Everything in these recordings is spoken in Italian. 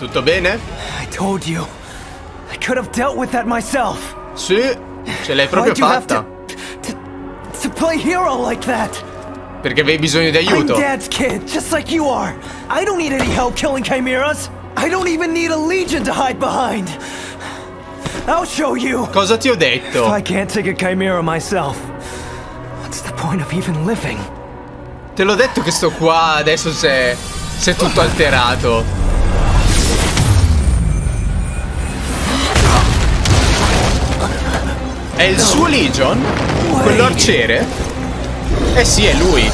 Tutto bene? I told you. I could have dealt with that myself. Sì, ce l'hai proprio fatta. to, to, to play hero like that? Perché avevi bisogno di I'm aiuto. Dad's kid, just like you are. I don't need any help killing chimeras. I don't even need a legion to hide behind. I'll show you. Cosa ti ho If detto? I can't take a chimera myself, what's the point of even living? Te l'ho detto che sto qua adesso se se è tutto alterato. È il suo Legion? Quello arciere? Eh sì, è lui.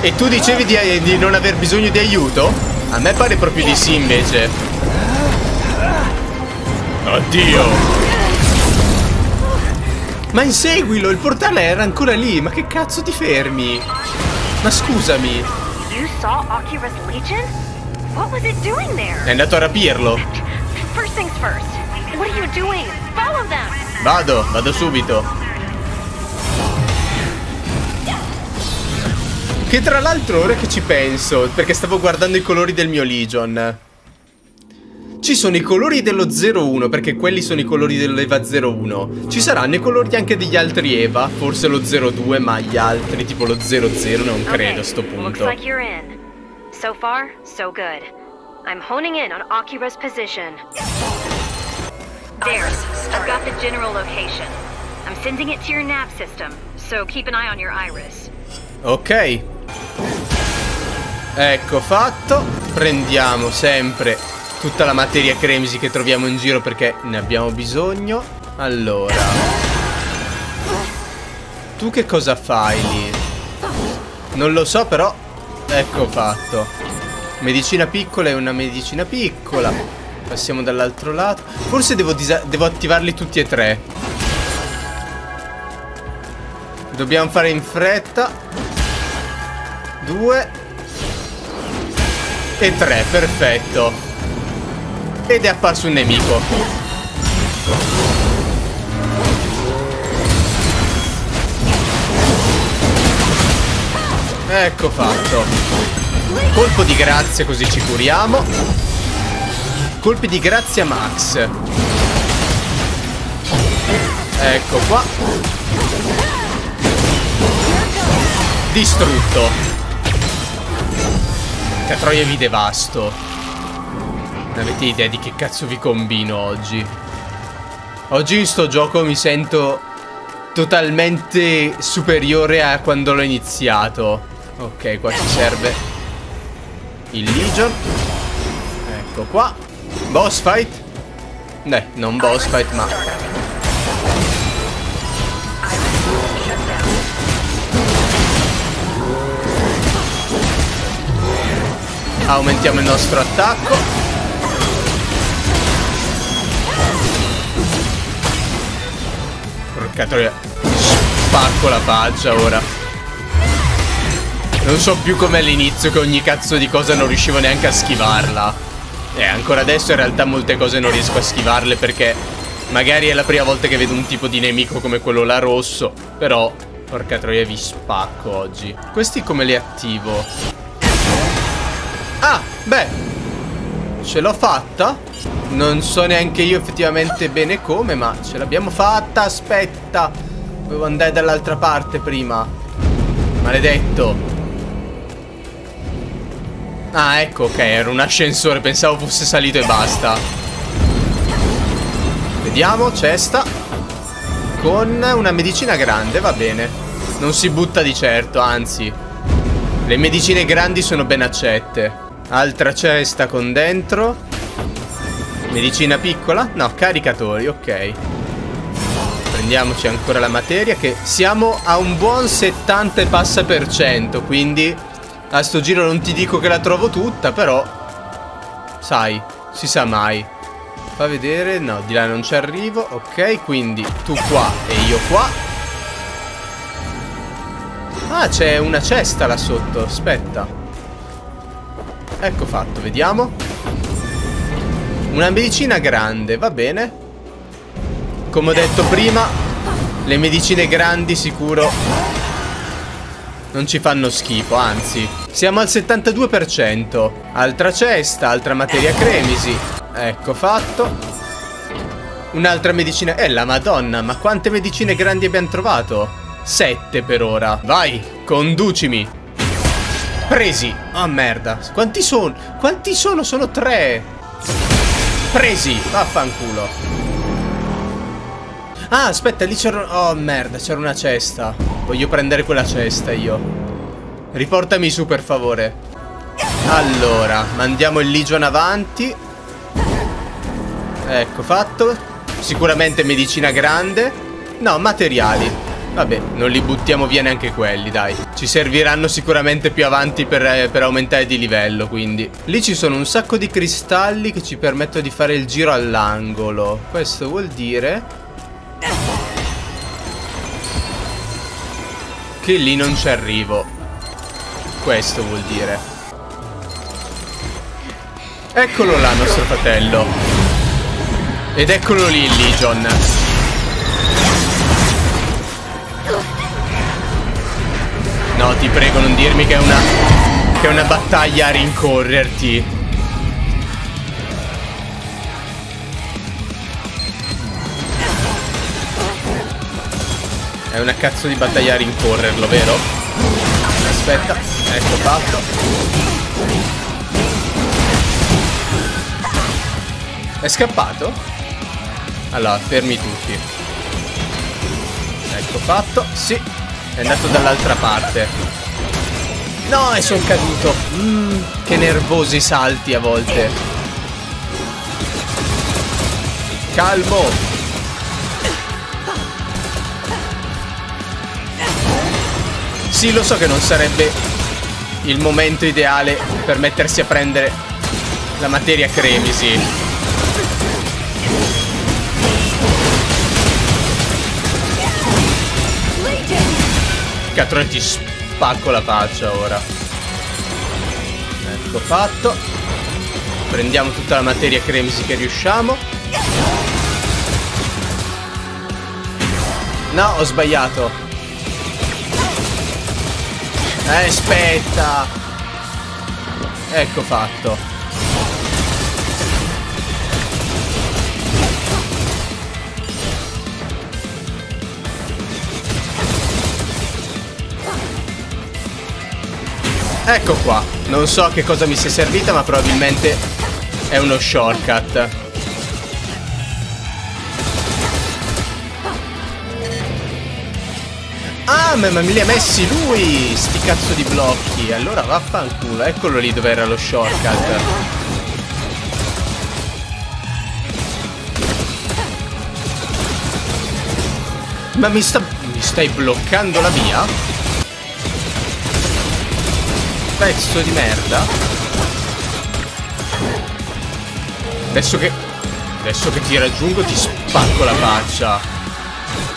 E tu dicevi di, di non aver bisogno di aiuto? A me pare proprio di sì invece. Addio. Ma inseguilo, il portale era ancora lì, ma che cazzo ti fermi? Ma scusami, You saw Akira's Legion? What was it doing there? è andato a rapirlo. First things first. What are you doing? Follow them! Vado, vado subito. Che tra l'altro ora che ci penso, perché stavo guardando i colori del mio Legion. Ci sono i colori dello 01, perché quelli sono i colori dell'Eva 01. Ci saranno i colori anche degli altri Eva, forse lo 02, ma gli altri, tipo lo 00, non credo a sto punto. like you're in. So far, so good. I'm honing in on Akira's position. There, I've got the general location. I'm sending it to your nav system, so keep an eye on your iris. Ok. Ecco fatto. Prendiamo sempre tutta la materia cremisi che troviamo in giro perché ne abbiamo bisogno. Allora. Tu che cosa fai lì? Non lo so però. Ecco fatto. Medicina piccola e una medicina piccola. Passiamo dall'altro lato. Forse devo, devo attivarli tutti e tre. Dobbiamo fare in fretta. Due. E tre, perfetto. Ed è apparso un nemico. Ecco fatto. Colpo di grazia così ci curiamo. Colpi di grazia max. Ecco qua. Distrutto. Che troia vi devasto. Non avete idea di che cazzo vi combino oggi. Oggi in sto gioco mi sento totalmente superiore a quando l'ho iniziato. Ok, qua ci serve il Legion. Ecco qua. Boss fight? Eh, non boss fight, ma Aumentiamo il nostro attacco. Porca troia. Spacco la faccia ora. Non so più come all'inizio che ogni cazzo di cosa non riuscivo neanche a schivarla. E ancora adesso in realtà molte cose non riesco a schivarle perché magari è la prima volta che vedo un tipo di nemico come quello là rosso. Però, porca troia, vi spacco oggi. Questi come li attivo? Ah, beh. Ce l'ho fatta. Non so neanche io effettivamente bene come, ma ce l'abbiamo fatta. Aspetta. Dovevo andare dall'altra parte prima. Maledetto. Ah, ecco, ok, era un ascensore. Pensavo fosse salito e basta. Vediamo, cesta. Con una medicina grande, va bene. Non si butta di certo, anzi. Le medicine grandi sono ben accette. Altra cesta con dentro. Medicina piccola? No, caricatori, ok. Prendiamoci ancora la materia che siamo a un buon 70 e passa per cento, quindi a sto giro non ti dico che la trovo tutta, però sai, si sa mai. Fa vedere, no, di là non ci arrivo, ok, quindi tu qua e io qua. Ah, c'è una cesta là sotto, aspetta. Ecco fatto, vediamo. Una medicina grande, va bene. Come ho detto prima, Le medicine grandi sicuro non ci fanno schifo, anzi. Siamo al 72%. Altra cesta, altra materia cremisi. Ecco fatto. Un'altra medicina... Eh, la madonna, ma quante medicine grandi abbiamo trovato? Sette per ora. Vai, conducimi. Presi. Oh, merda. Quanti sono? Quanti sono? Sono tre. Presi. Vaffanculo. Ah, aspetta, lì c'era... Oh, merda, c'era una cesta. Voglio prendere quella cesta io. Riportami su, per favore. Allora, mandiamo il Legion avanti. Ecco, fatto. Sicuramente medicina grande. No, materiali. Vabbè, non li buttiamo via neanche quelli, dai. Ci serviranno sicuramente più avanti per, eh, per, aumentare di livello, quindi. Lì ci sono un sacco di cristalli che ci permettono di fare il giro all'angolo. Questo vuol dire che lì non ci arrivo. Questo vuol dire. Eccolo là, nostro fratello. Ed eccolo lì Legion. No, ti prego, non dirmi che è una... Che è una battaglia a rincorrerti. È una cazzo di battaglia a rincorrerlo, vero? Aspetta, ecco fatto. È scappato? Allora, fermi tutti. Ecco fatto. Sì, è andato dall'altra parte. No, e sono caduto. Mm, che nervosi salti a volte. Calmo. Sì, lo so che non sarebbe il momento ideale per mettersi a prendere la materia cremisi. Cattone ti spacco la faccia ora. Ecco fatto. Prendiamo tutta la materia cremisi che riusciamo. No, ho sbagliato. Eh, aspetta. Ecco fatto. Ecco qua. Non so che cosa mi sia servita, ma probabilmente è uno shortcut. Ah, ma me li ha messi lui! Sti cazzo di blocchi. Allora vaffanculo. Eccolo lì dove era lo shortcut. Ma mi sta... Mi stai bloccando la via? Pezzo di merda. Adesso che... Adesso che ti raggiungo ti spacco la faccia.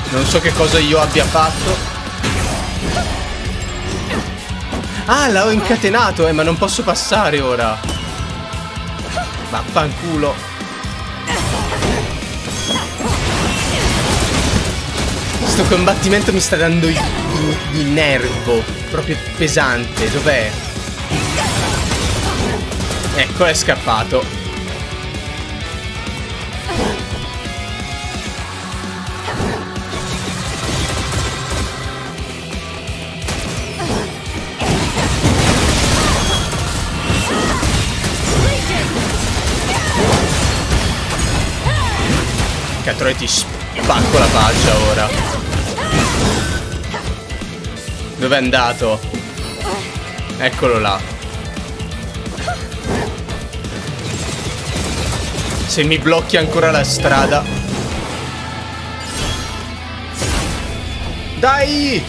Non so che cosa io abbia fatto. Ah, l'ho incatenato, eh, ma non posso passare ora. Vaffanculo. Questo combattimento mi sta dando il, il, il nervo. Proprio pesante. Dov'è? Ecco, è scappato. 4 e ti spacco la faccia ora. Dov'è andato? Eccolo là. Se mi blocchi ancora la strada. Dai!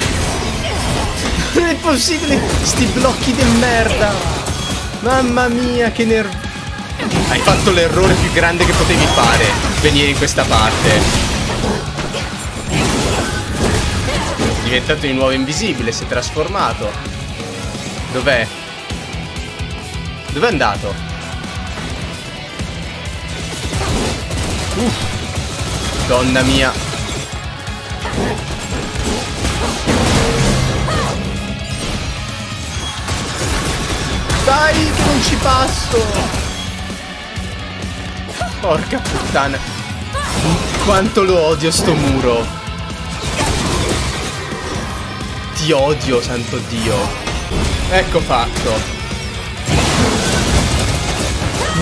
Non è possibile! Sti blocchi di merda! Mamma mia, che nervoso! Hai fatto l'errore più grande che potevi fare. Venire in questa parte. Diventato di nuovo invisibile, si è trasformato. Dov'è? Dov'è andato? Donna mia. Dai che non ci passo. Porca puttana. Quanto lo odio sto muro. Ti odio, santo Dio. Ecco fatto.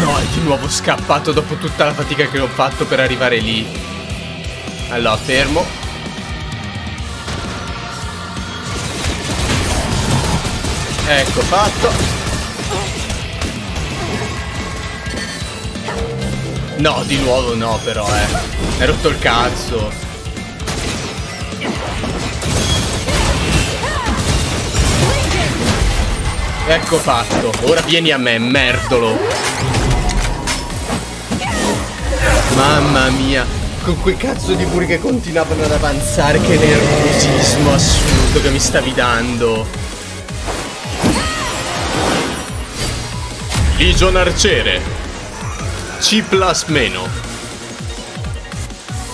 No, è di nuovo scappato dopo tutta la fatica che ho fatto per arrivare lì. Allora, fermo. Ecco fatto. No, di nuovo no però, eh. Hai rotto il cazzo. Ecco fatto. Ora vieni a me, merdolo. Mamma mia. Con quei cazzo di puri che continuavano ad avanzare. Che nervosismo assurdo che mi stavi dando. Legion Arciere. C plus meno.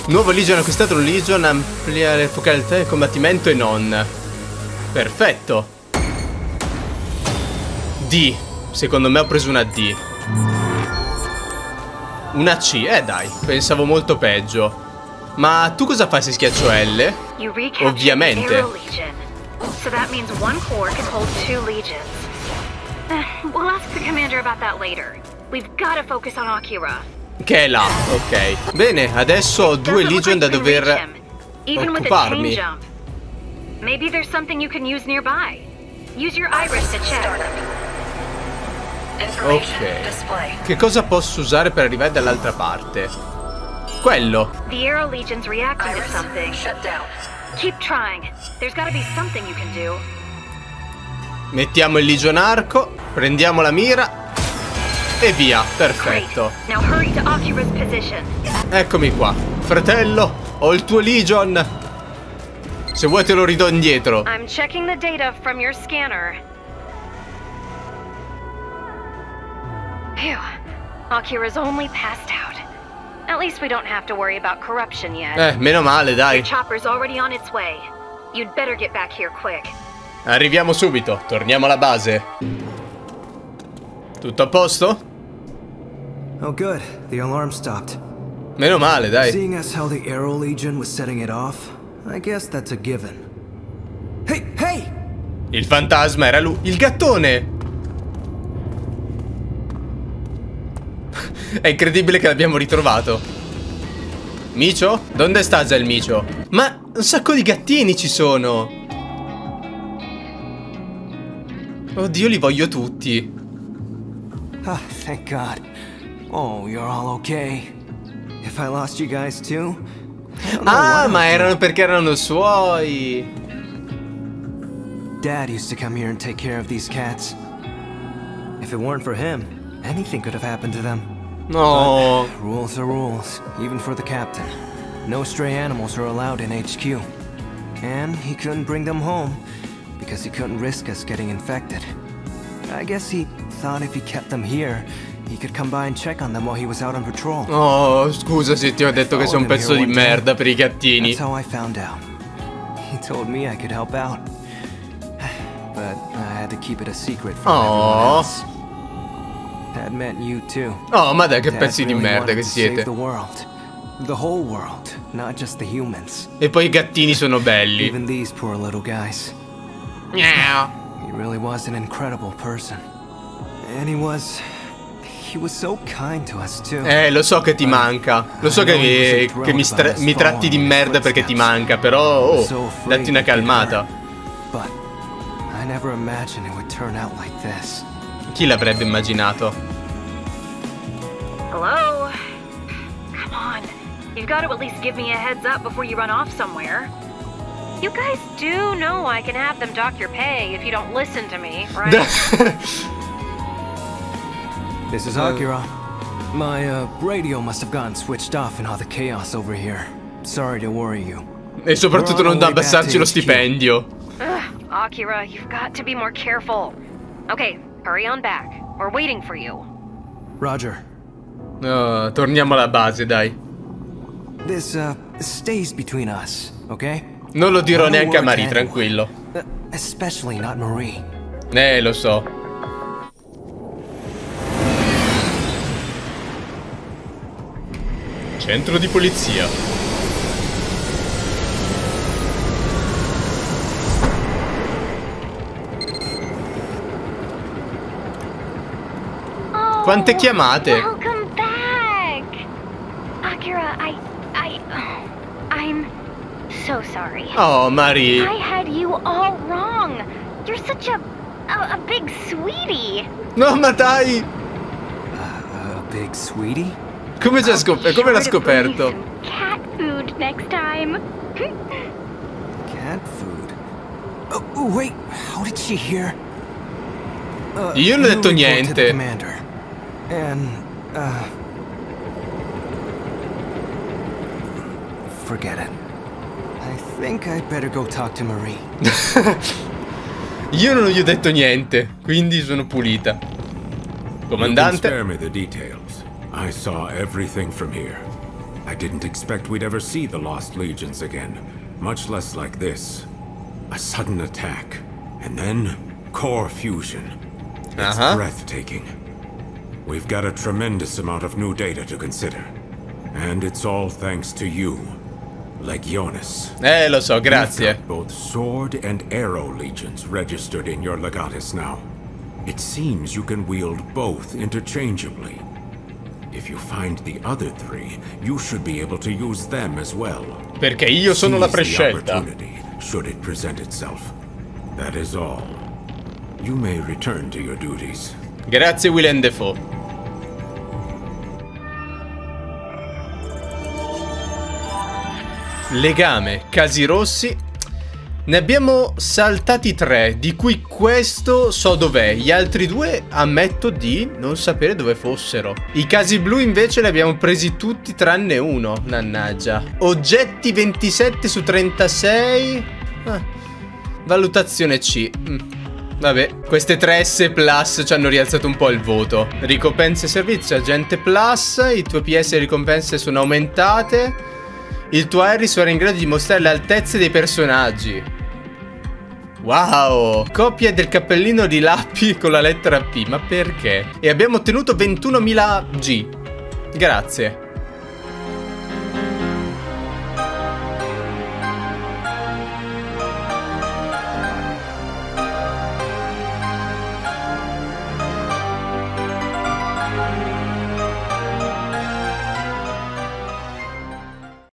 Nuovo Legion acquistato un Legion amplia le focalità di combattimento e non. Perfetto. D. Secondo me ho preso una D. Una C, eh dai, pensavo molto peggio. Ma tu cosa fai se schiaccio L? Ovviamente. So that means one core can hold two legions. We'll ask the commander about that later. We've gotta focus on Akira. Che è là, ok. Bene, adesso ho due Legion da dover occuparmi. Maybe there's something you can use nearby. Use your iris to check. Ok. Che cosa posso usare per arrivare dall'altra parte? Quello. The Arrow Legion's reacting to something. Keep trying. There's gotta be something you can do. Mettiamo il Legion arco, prendiamo la mira e via, perfetto. Eccomi qua. Fratello, ho il tuo Legion. Se vuoi te lo ridò indietro. I'm checking the data from your scanner. Phew. Akira's only passed out. At least we don't have to worry about corruption yet. Eh, meno male, dai. Your chopper's already on its way. You'd better get back here quick. Arriviamo subito, torniamo alla base. Tutto a posto? Oh good, the alarm stopped. Meno male, dai. Seeing as how the Arrow Legion was setting it off, I guess that's a given. Hey, hey! Il fantasma era lui, il gattone! È incredibile che l'abbiamo ritrovato. Micio? Dove sta già il Micio? Ma un sacco di gattini ci sono! Oddio, li voglio tutti. Ah, thank God. Oh, you're all okay. If I lost you guys too? Ah, ma erano perché erano suoi. Dad used to come here and take care of these cats. If it weren't for him, anything could have happened to them. No. Rules are rules, even for the captain. No stray animals are allowed in HQ. And he couldn't bring them home because he couldn't risk us getting infected. I guess he thought if he kept them here, he could come by and check on them while he was out on patrol. Oh, scusa se ti ho detto che oh, sei un pezzo di merda per i gattini. That's how I found out. He told me I could help out. But I had to keep it a secret from everyone else. That meant you too. Oh, ma dai che pezzi di merda che siete. The world. The whole world, not just the humans. E poi i gattini sono belli. Even these poor little guys. Miau. He really was an incredible person. And he was... He was so kind to us too. Eh, lo so che ti manca. Lo so che, mi, che mi, mi, tratti di merda perché ti manca, però oh, datti una calmata. But I never imagined it would turn out like this. Chi l'avrebbe immaginato? Hello? Come on. You've got to at least give me a heads up before you run off somewhere. You guys do know I can have them dock your pay if you don't listen to me, right? this is Akira. My uh, radio must have gotten switched off in all the chaos over here. Sorry to worry you. E soprattutto non da abbassarci lo stipendio. Ugh, Akira, you've got to be more careful. Okay, Hurry on back. We're waiting for you. Roger. Uh, torniamo alla base, dai. This uh, stays between us, okay? Non lo dirò neanche a Marie, tranquillo. Uh, especially not Marie. Eh, lo so. Centro di polizia. Quante chiamate? Welcome back. Akira, I I I'm so sorry. Oh, Marie. I had you all wrong. You're such a a, a big sweetie. No, ma dai! A big sweetie? Come, ci scop- come l'ha scoperto? Cat food next time. Cat food? Oh, wait, how did she hear? Uh, Io non ho detto niente. Commander. And, uh... Forget it. I think I'd better go talk to Marie. Io non gli ho detto niente, quindi sono pulita. Comandante. spare me the details. I saw everything from here. I didn't expect we'd ever see the Lost Legions again, much less like this. A sudden attack, and then core fusion. It's Uh-huh. breathtaking. We've got a tremendous amount of new data to consider. And it's all thanks to you, Legionis. Eh, lo so, grazie. Both sword and arrow legions registered in your legatus now. It seems you can wield both interchangeably. If you find the other three, you should be able to use them as well. Perché io sono la prescelta. opportunity, should it present itself. That is all. You may return to your duties. Grazie Willem Defoe. Legame, casi rossi. Ne abbiamo saltati tre, di cui questo so dov'è. Gli altri due ammetto di non sapere dove fossero. I casi blu invece li abbiamo presi tutti tranne uno, mannaggia. Oggetti 27 su 36. Ah, valutazione C. Mm. Vabbè, queste 3S Plus ci hanno rialzato un po' il voto. Ricompense servizio, agente Plus, i tuoi PS e ricompense sono aumentate. Il tuo Harris ora è in grado di mostrare le altezze dei personaggi. Wow! Copia del cappellino di Lappi con la lettera P, ma perché? E abbiamo ottenuto 21.000 G. Grazie.